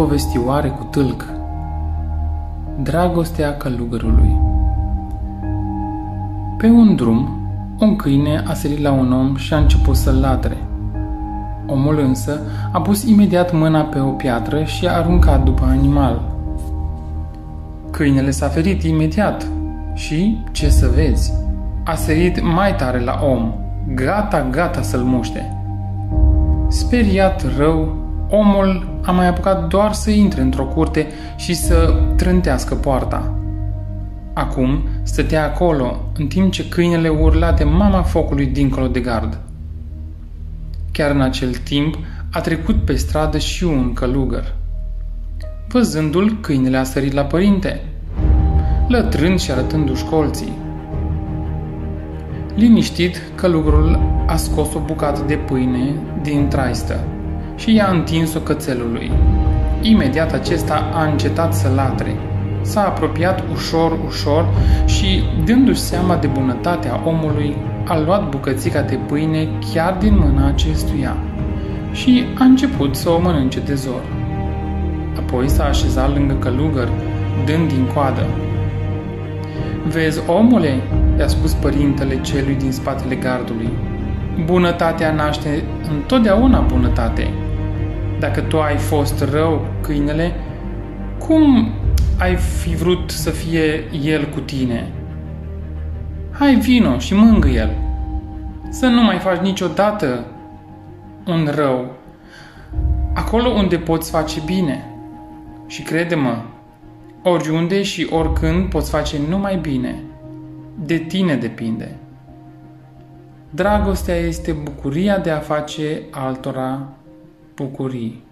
povestioare cu tâlc. Dragostea călugărului Pe un drum, un câine a sărit la un om și a început să-l latre. Omul însă a pus imediat mâna pe o piatră și a aruncat după animal. Câinele s-a ferit imediat și, ce să vezi, a sărit mai tare la om, gata, gata să-l muște. Speriat rău, omul a mai apucat doar să intre într-o curte și să trântească poarta. Acum stătea acolo, în timp ce câinele urla de mama focului dincolo de gard. Chiar în acel timp a trecut pe stradă și un călugăr. Văzându-l, câinele a sărit la părinte, lătrând și arătându-și colții. Liniștit, călugărul a scos o bucată de pâine din traistă și i-a întins-o cățelului. Imediat acesta a încetat să latre. S-a apropiat ușor, ușor și, dându-și seama de bunătatea omului, a luat bucățica de pâine chiar din mâna acestuia și a început să o mănânce de zor. Apoi s-a așezat lângă călugăr, dând din coadă. Vezi, omule, i-a spus părintele celui din spatele gardului, bunătatea naște întotdeauna bunătate. Dacă tu ai fost rău, câinele, cum ai fi vrut să fie el cu tine? Hai vino și mângă el. Să nu mai faci niciodată un rău. Acolo unde poți face bine. Și crede-mă, oriunde și oricând poți face numai bine. De tine depinde. Dragostea este bucuria de a face altora ポコリ